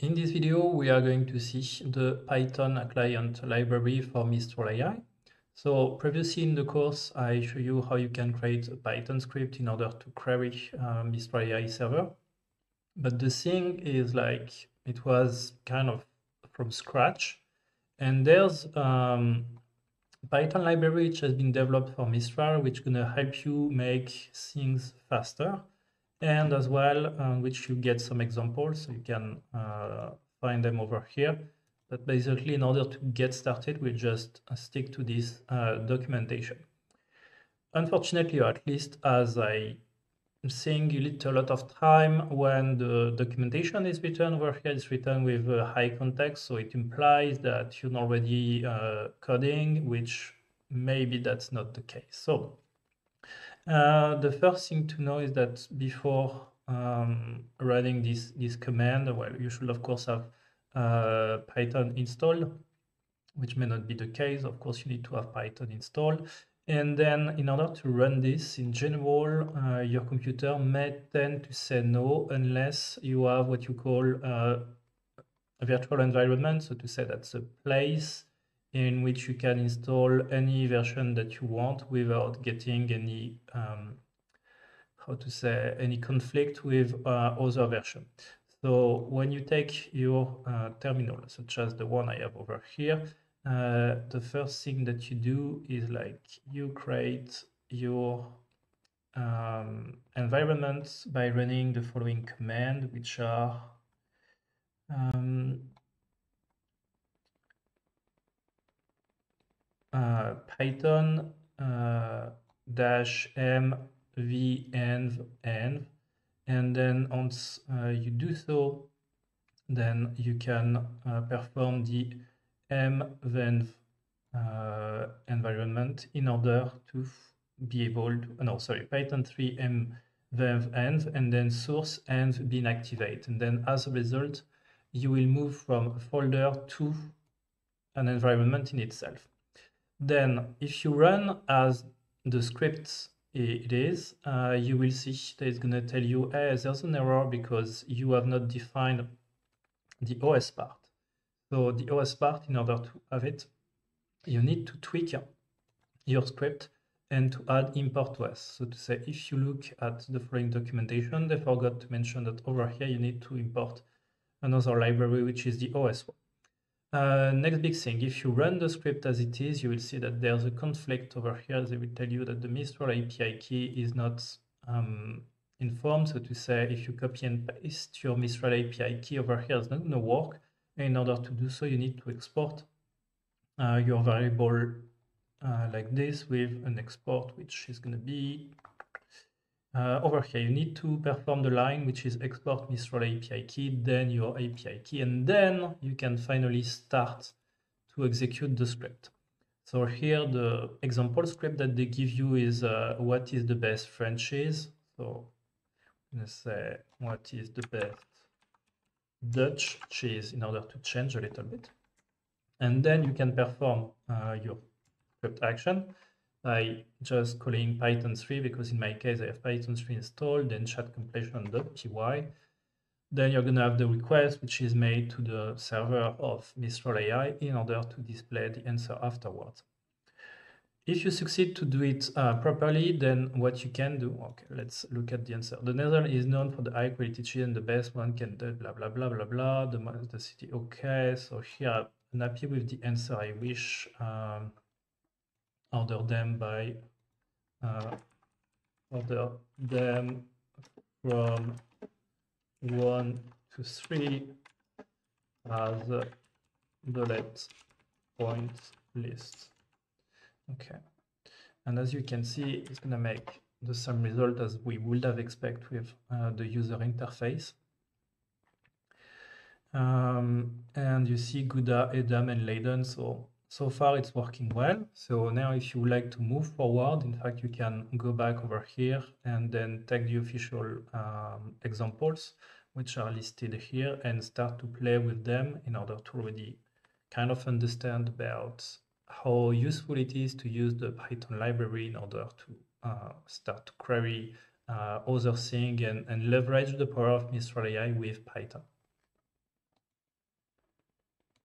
In this video, we are going to see the Python client library for Mistral AI. So previously in the course, I show you how you can create a Python script in order to query uh, Mistral AI server. But the thing is like, it was kind of from scratch. And there's um, Python library which has been developed for Mistral, which is gonna help you make things faster and as well, uh, which you get some examples, so you can uh, find them over here. But basically, in order to get started, we'll just stick to this uh, documentation. Unfortunately, or at least as I am saying, you need a lot of time when the documentation is written over here. It's written with high context, so it implies that you're already uh, coding, which maybe that's not the case. So uh, the first thing to know is that before um, running this, this command, well, you should of course have uh, Python installed, which may not be the case. Of course, you need to have Python installed. And then in order to run this, in general, uh, your computer may tend to say no unless you have what you call uh, a virtual environment. So to say that's a place in which you can install any version that you want without getting any um, how to say any conflict with uh, other version. So when you take your uh, terminal, such as the one I have over here, uh, the first thing that you do is like you create your um, environment by running the following command, which are um, uh, Python uh, dash m venv env and then once uh, you do so then you can uh, perform the mvenv uh, environment in order to be able to no sorry python 3 mvenv env and then source env being activated and then as a result you will move from a folder to an environment in itself then if you run as the script it is, uh, you will see that it's going to tell you, hey, there's an error because you have not defined the OS part. So the OS part, in order to have it, you need to tweak your script and to add import OS. So to say, if you look at the following documentation, they forgot to mention that over here you need to import another library, which is the OS one. Uh, next big thing, if you run the script as it is, you will see that there's a conflict over here. They will tell you that the Mistral API key is not um, informed. So to say, if you copy and paste your Mistral API key over here, it's not going to work. In order to do so, you need to export uh, your variable uh, like this with an export, which is going to be uh, over here, you need to perform the line, which is export Mistral API key, then your API key, and then you can finally start to execute the script. So here, the example script that they give you is uh, what is the best French cheese. So to say what is the best Dutch cheese in order to change a little bit. And then you can perform uh, your script action by just calling Python 3 because in my case I have Python 3 installed, then chat completion.py. Then you're going to have the request which is made to the server of Mistral AI in order to display the answer afterwards. If you succeed to do it uh, properly, then what you can do, okay, let's look at the answer. The Netherlands is known for the high quality cheese and the best one can do blah, blah, blah, blah, blah. The, the city, okay. So here I'm happy with the answer I wish. Um, order them by uh, order them from one to three as a bullet point list. Okay, and as you can see, it's gonna make the same result as we would have expect with uh, the user interface. Um, and you see Gouda, Edam, and Leiden. So so far it's working well. So now if you would like to move forward, in fact, you can go back over here and then take the official um, examples, which are listed here and start to play with them in order to already kind of understand about how useful it is to use the Python library in order to uh, start to query uh, other things and, and leverage the power of Mistral AI with Python.